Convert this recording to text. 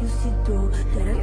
You see through that